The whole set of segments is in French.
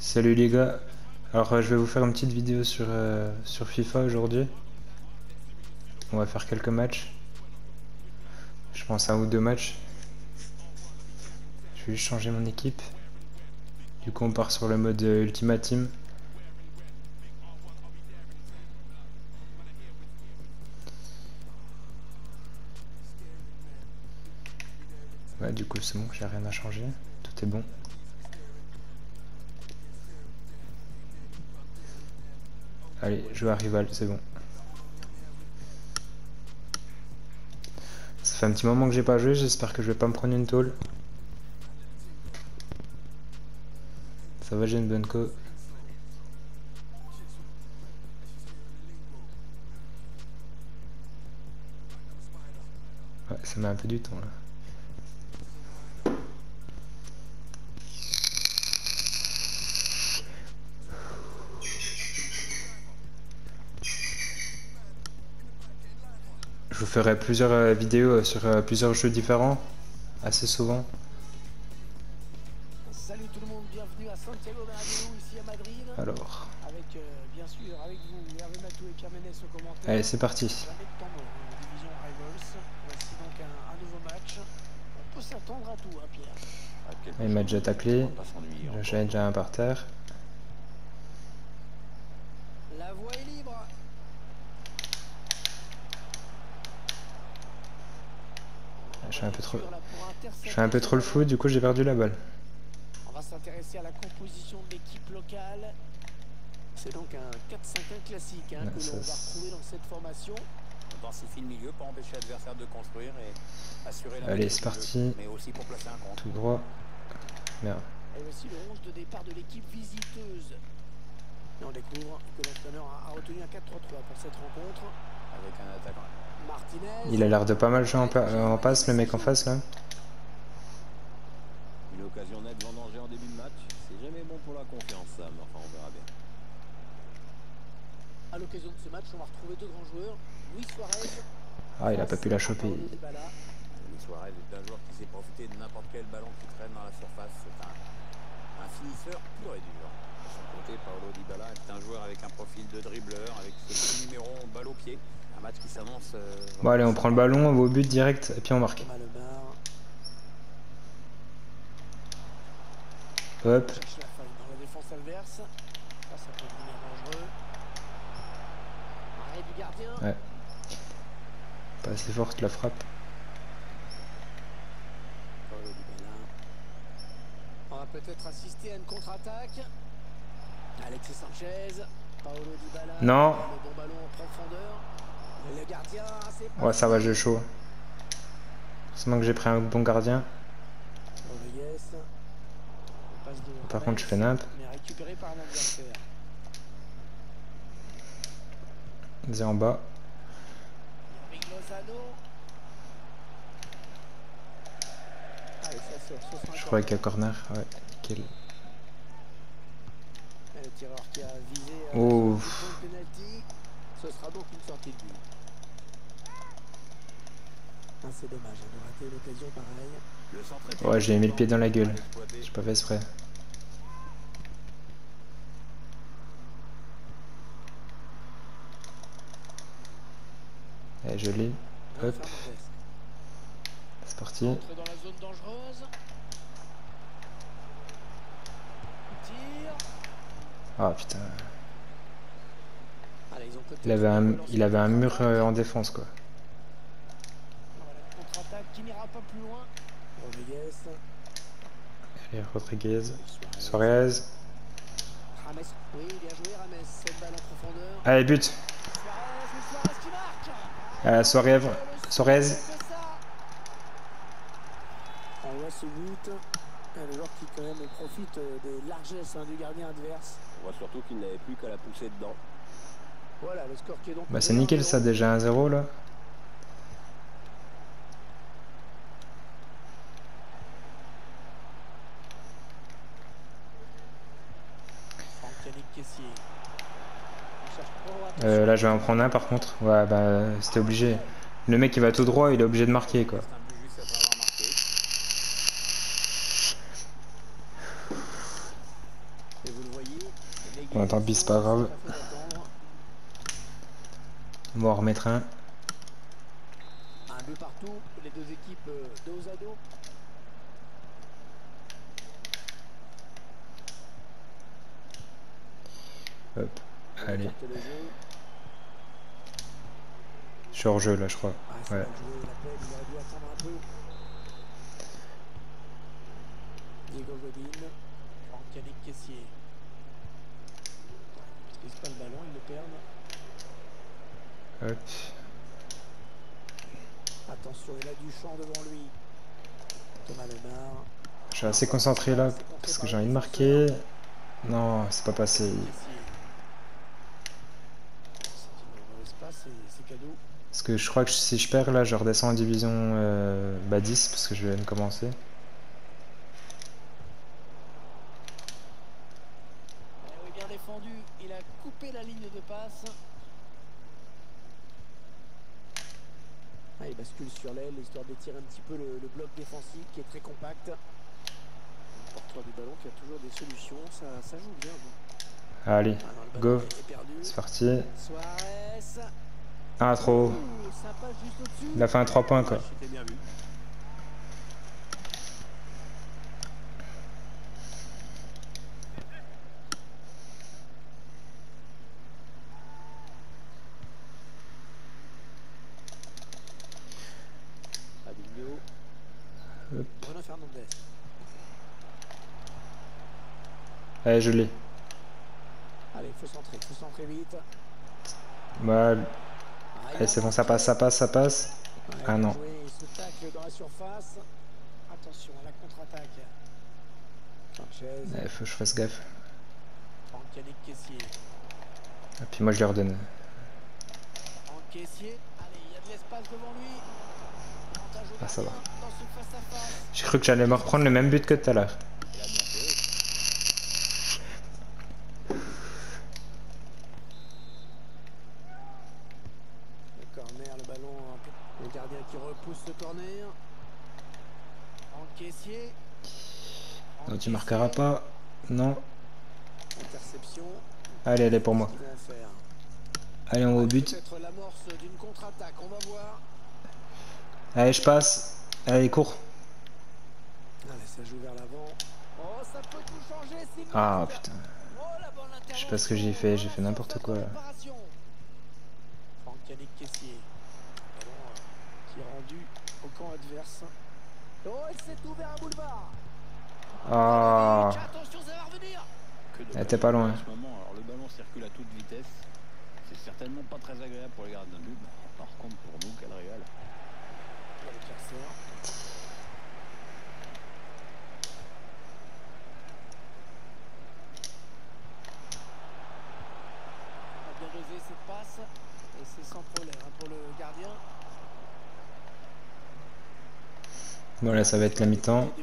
Salut les gars, alors euh, je vais vous faire une petite vidéo sur, euh, sur FIFA aujourd'hui. On va faire quelques matchs. Je pense un ou deux matchs. Je vais juste changer mon équipe. Du coup on part sur le mode euh, Team. Ouais du coup c'est bon, j'ai rien à changer. Tout est bon. Allez, joueur rival, c'est bon. Ça fait un petit moment que j'ai pas joué, j'espère que je vais pas me prendre une tôle. Ça va, j'ai une bonne co. Ouais, ça met un peu du temps là. Je vous ferai plusieurs euh, vidéos euh, sur euh, plusieurs jeux différents, assez souvent. Salut tout le monde, bienvenue à Santiago Bernabéu, ici à Madrid. Alors, Avec, euh, bien sûr, avec vous, Hervé Matou et Pierre Ménès au commentaire. allez, c'est parti. Division Rivals. Voici donc un, un nouveau match. On peut s'attendre à tout, hein, Pierre. Il m'a déjà taclé. J'en ai déjà un par terre. La voie est libre. Je suis un peu trop, je suis un peu trop le fou, du coup j'ai perdu la balle. On va s'intéresser à la composition de l'équipe locale. C'est donc un 4-5-1 classique hein, Ouais, que l'on va retrouver dans cette formation. On densifie le milieu pour empêcher l'adversaire de construire et assurer la Allez, c'est parti. mais aussi pour placer un contre. Tout droit. Merde. Et voici le 11 de départ de l'équipe visiteuse. Et on découvre que l'entraîneur a retenu un 4-3-3 pour cette rencontre. Avec un attaquant. Il a l'air de pas mal jouer en, en passe, le mec en face là. Une occasion nette vendangée en début de match. C'est jamais bon pour la confiance, ça, mais enfin on verra bien. À l'occasion de ce match, on va retrouver deux grands joueurs. Luis Suarez. Ah, il a pas pu la choper. Luis Suarez est un joueur qui sait profiter de n'importe quel ballon qui traîne dans la surface. C'est un, un finisseur pur et dur. De son côté, Paolo Dybala est un joueur avec un profil de dribbleur, avec ce petit numéro balle au pied. Un match qui s'annonce. euh, Bon, allez, on prend le ballon, on va au but direct et puis on marque. Hop. Ouais. Pas assez forte la frappe. On va peut-être assister à une contre-attaque. Alexis Sanchez. Paolo Dybala. Non. Le bon ballon en profondeur. C'est Ouais, ça va, j'ai chaud. Heureusement que j'ai pris un bon gardien. Par contre, je fais nimp. Mais récupéré par un adversaire. C'est en bas. Je un croyais qu'il y a corner. Ouais, nickel. Oh. Ce sera donc une sortie de but. Ah, c'est dommage de rater l'occasion pareille. Le centre est Ouais, j'ai mis le pied dans la gueule. J'ai pas fait exprès. Allez, je l'ai. Hop. C'est parti. Entre dans la zone dangereuse. Tir. Ah putain. Allez, ils ont peut-être Il avait un, relancé il avait un la mur euh, en défense quoi. Voilà, contre-attaque qui n'ira pas plus loin. Rodriguez. Allez, Rodriguez. Suarez. Suarez. Rames. Oui, bien joué Rames. Cette balle en profondeur. Allez, but. Suarez, et Suarez qui marque. Euh, Suarez. Suarez. On voit ce but. Un joueur qui quand même profite euh, des largesses hein, du gardien adverse. On voit surtout qu'il n'avait plus qu'à la pousser dedans. Bah c'est nickel 1-0. ça déjà 1-0 là. Euh, là je vais en prendre un par contre. Ouais bah c'était obligé. Le mec il va tout droit, il est obligé de marquer quoi. Bon, tant pis, c'est pas grave. On va en remettre un. Un but partout, les deux équipes dos à dos. Hop. Allez. Je suis hors jeu là, je crois. Ouais. il. Diego Godin, Caissier. Ils maîtrisent pas le ballon. Hop. Attention, il a du champ devant lui. Thomas Lemar. Je suis assez concentré là parce que j'ai envie de marquer. Non, c'est pas passé. Parce que je crois que si je perds là, je redescends en division euh, bah 10 parce que je viens de commencer. Eh oui, bien défendu. Il a coupé la ligne de passe. Ah, il bascule sur l'aile, histoire d'étirer un petit peu le, le bloc défensif qui est très compact. Le porteur du ballon qui a toujours des solutions, ça, ça joue bien. bon. Allez, Ah go. c'est parti. Suarez. Ah, trop. Il a fait un 3 points quoi. Ouais, C'était bien vu. Fabinho. Hop. Bruno Fernandez. Allez, je l'ai. Allez, faut centrer, faut centrer vite. Bah, Ah, il allez, a c'est bon, ça passe, ça passe, ça passe. Ouais, Ah non. joué, il se tacle dans la surface. Attention à la contre-attaque. Sanchez, faut que je fasse gaffe. Yannick Caissier. Et puis moi je lui redonne. Franck Caissier. Allez, il y a de l'espace devant lui. Ah, ça va. J'ai cru que j'allais me reprendre le même but que tout à l'heure. Il a bien fait. Le corner, le ballon. en pi- Le gardien qui repousse ce corner. Franck Caissier. Franck Non, tu marqueras pas. Non. Interception. Allez, elle est pour moi. Allez, on va au but. Peut-être l'amorce d'une contre-attaque, on va voir. Allez, je passe. Allez, cours. Allez, ça joue vers l'avant. Oh, ça peut tout changer, c'est Ah putain. Je sais pas ce que j'ai fait, j'ai fait n'importe quoi, là. Réparation. Franck Yannick Caissier. Ballon qui est rendu au camp adverse. Elle s'est ouvert un boulevard. Ah. Attention, ça va revenir. Que de Elle était pas loin. En ce moment, alors le ballon circule à toute vitesse. C'est certainement pas très agréable pour les gardiens de but. mais Par contre, pour nous, quel régal. Bon, là, ça va être la mi-temps. Hein.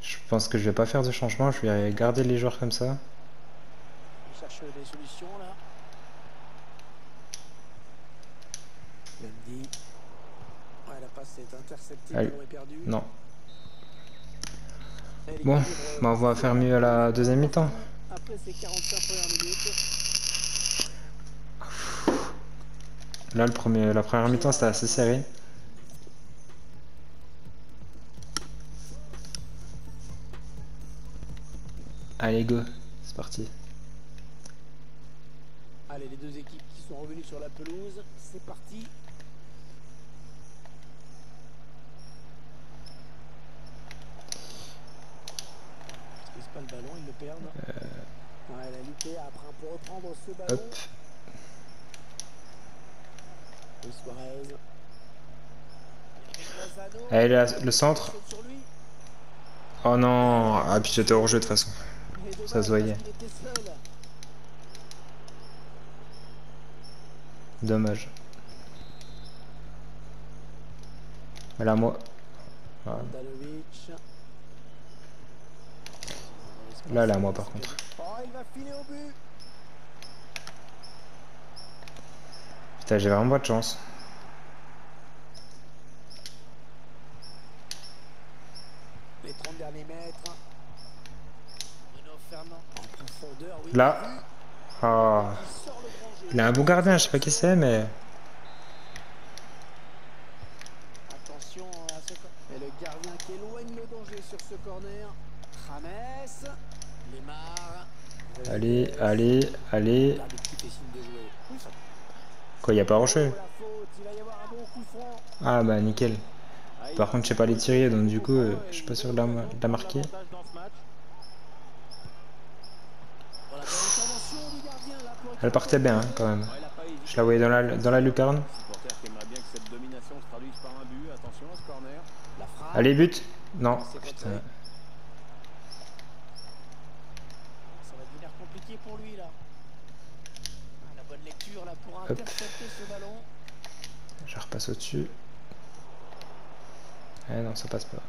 Je pense que je vais pas faire de changement. Je vais garder les joueurs comme ça. On cherche des solutions là. Mendy. Ouais, la passe est interceptée, Allez. le ballon est perdu. Non. Bon, l'équilibre, bah, on va faire mieux à la deuxième mi-temps. Après ces 45 premières minutes, Là, le premier, la première mi-temps, c'était assez serré. Allez, go. C'est parti. allez, les deux équipes qui sont revenues sur la pelouse, c'est parti. Pas le ballon, ils le perdent. Ouais, reprendre ce ballon. Hop. Suarez. Allez, là, le centre. Oh non. Ah, puis j'étais hors jeu de toute façon. Mais Ça se voyait. Dommage. Voilà, moi. Voilà. Là, là, moi, par contre. Oh, il va filer au but. Putain, j'ai vraiment pas de chance. Les 30 derniers mètres. Bruno Fernandez. profondeur, oui. Là. Oh. Il a un bon gardien, je sais pas qui c'est, mais... Attention à ce Et le gardien qui éloigne le danger sur ce corner. Rames. Allez, allez, allez... Quoi, y a pas rocher. Il. Ah bah nickel. Il Par contre, je sais pas les tirer, donc du coup, euh, je suis pas sûr de la, marquer. Elle partait bien, hein, quand même. Je la voyais dans la, dans la lucarne. Qui aimerait bien que cette domination se traduise par un but. Attention à ce corner. La frappe. Allez, but Non, C'est putain. contré. Ça va devenir compliqué pour lui là. Ah, la bonne ballon. Je repasse au-dessus. Eh non, ça passe pas.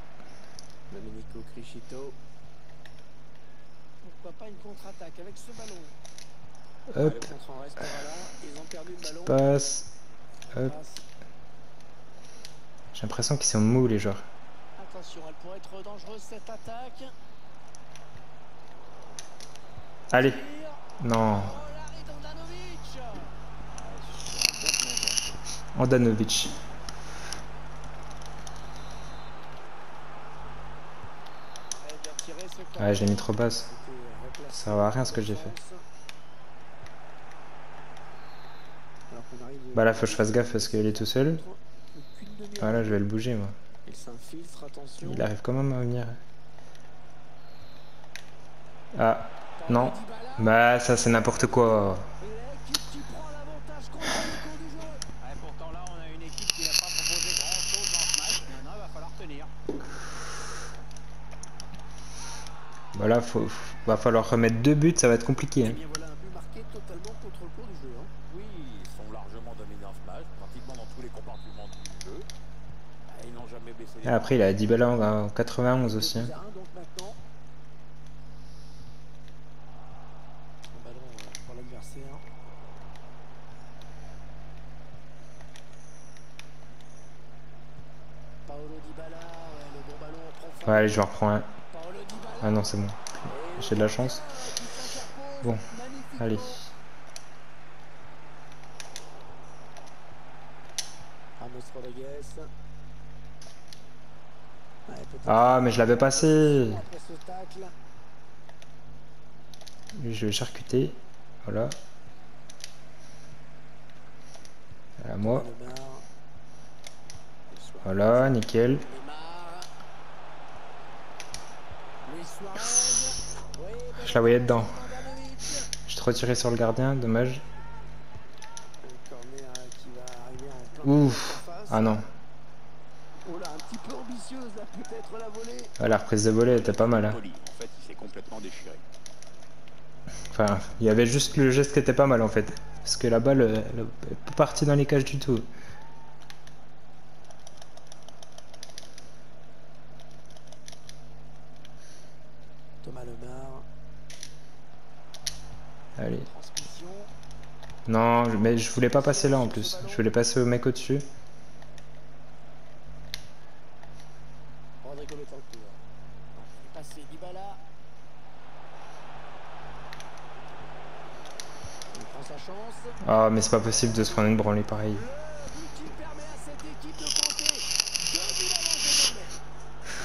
Domenico Criscito. Pourquoi pas une contre-attaque avec ce ballon Hop, Le contre en restera là. Ils ont perdu le ballon. passe. Hop. J'ai l'impression qu'ils sont mous, les joueurs. Attention, elle pourrait être dangereuse cette attaque. Allez. Non, Andanovic. Ouais, je l'ai mis trop basse. Ça sert à rien ce que j'ai fait. Bah là, faut que je fasse gaffe parce qu'il est tout seul. Voilà, je vais le bouger, moi. Il arrive quand même à venir. Ah, non. Bah, ça, c'est n'importe quoi. L'équipe qui prend l'avantage contre le cours du jeu. Ouais, pourtant là, on a une équipe qui n'a pas proposé grand chose dans ce match. Maintenant, il va falloir tenir. Voilà, faut, va falloir remettre deux buts, ça va être compliqué. Hein. hein. Ah, après, il a Dybala en en 91 aussi. hein. Euh, ouais, le bon ballon en profond. Ouais, allez, je reprendre un. Ah non, c'est bon. J'ai de la chance. Bon, allez. Ah, mais je l'avais passé. je vais charcuter. Voilà. À moi. Voilà, nickel. Lemar. Luis Suarez. Oui, Je la voyais dedans. Je trop tiré sur le gardien, dommage. Ouf. Ah non. Ah, la reprise de volée était pas mal. Hein. Enfin, il y avait juste le geste qui était pas mal en fait. Parce que la balle, elle pas partie dans les cages du tout. Thomas Lemar. Allez. Non, mais je voulais pas passer là en plus. Je voulais passer au mec au-dessus. Ah, mais c'est pas possible de se prendre une branlée pareil. Le but qui permet à cette équipe de compter deux buts d'avance désormais.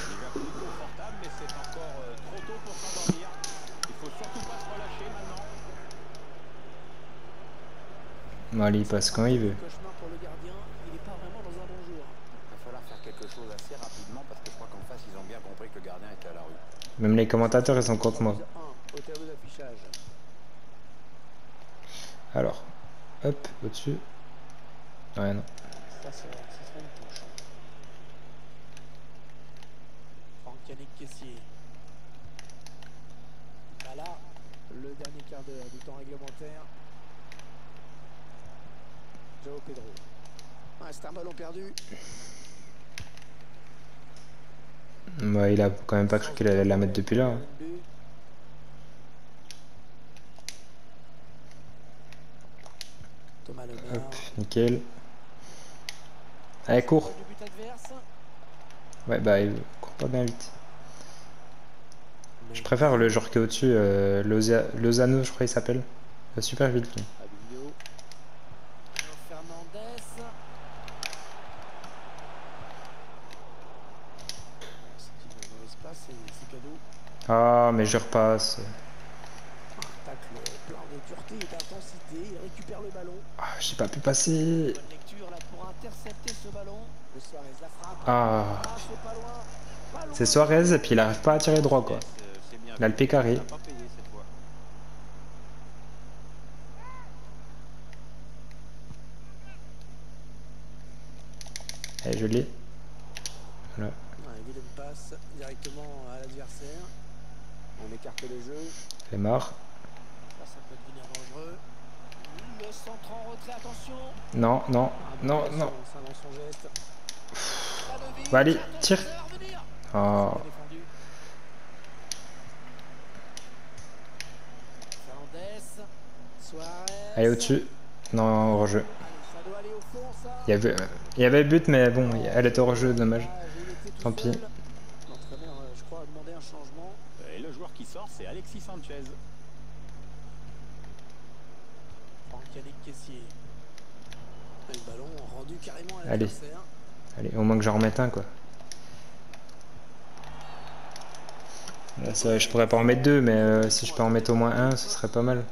Déjà plus confortable, mais c'est encore euh, trop tôt pour s'endormir. Il faut surtout pas se relâcher maintenant. Bon, allez, il passe quand il veut. Cauchemar pour le gardien, il n'est pas vraiment dans un bon jour. Il va falloir faire quelque chose assez rapidement parce que je crois qu'en face, ils ont bien compris que le gardien était à la rue. Même les commentateurs, ils sont contre moi. 1 au tableau d'affichage. Alors, hop, au-dessus. Ouais, non. Ça, c'est ça serait une touche. Franck Yannick Caissier. Voilà, le dernier quart d'heure du temps réglementaire. Joao Pedro. Ah, c'est un ballon perdu. Ouais, il a quand même pas cru qu'il allait la mettre depuis là. hein. Hop, nickel. Allez, cours. Ouais, bah, il court pas bien vite. Je préfère le joueur qui est au-dessus, euh, Loza- Lozano, je crois qu'il s'appelle. Euh, Super vite. lui. Fabinho. Bruno Fernandez. C'est une mauvaise passe et c'est cadeau. Ah, mais je repasse. Un tacle plein de dureté et d'intensité. Il récupère le ballon. Ah, j'ai pas pu passer. Ah, Ah, c'est pas loin. Pas loin. c'est Suarez et puis il arrive pas à tirer droit quoi. Euh, Il a le carré. Il. Allez, je l'ai. Voilà. Ouais, vilaine passe directement à l'adversaire. On écarte le jeu. C'est mort. Ça, ça peut devenir dangereux. Le centre en retrait, attention. Non, non, Ah, non, non. Bah, allez, tire. Oh. Allez, au-dessus. Non, hors jeu. Allez, ça doit aller au fond, ça. Il y avait, il y avait but, mais bon, elle était hors jeu, dommage. Ah, Tant pis. seul. L'entraîneur, euh, je crois, a demandé un changement. Et le joueur qui sort, c'est Alexis Sanchez. Franck Yannick Caissier. Et le ballon rendu carrément à Allez. Allez, au moins que j'en remette un, quoi. Là, ça, je pourrais pas en mettre deux, mais euh, si je peux en mettre au moins un, ce serait pas mal.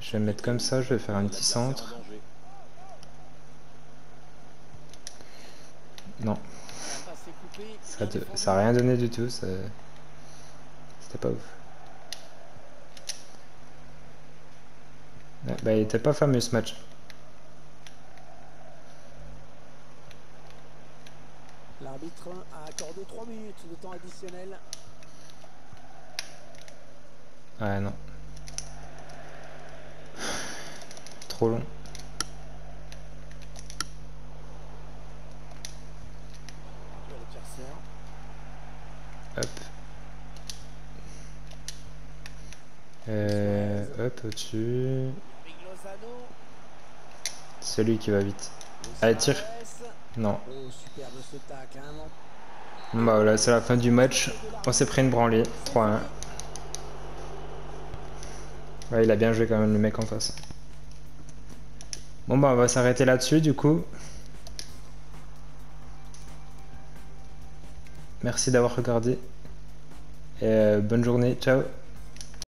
Je vais me mettre comme ça, je vais faire un petit centre. Non, ça, bien te- défendu. ça a rien donné du tout, ça- c'était pas ouf. Bah, il était pas fameux ce match. L'arbitre a accordé 3 minutes de temps additionnel. Ouais, non. Trop long. Hop. Euh, hop, au-dessus. Celui qui va vite. Le Allez, tire. Non Bon, Bah voilà, c'est la fin du match. On s'est pris une branlée. 3-1. Ouais, il a bien joué quand même le mec en face. Bon bah on va s'arrêter là-dessus du coup. Merci d'avoir regardé. Et euh, bonne journée, ciao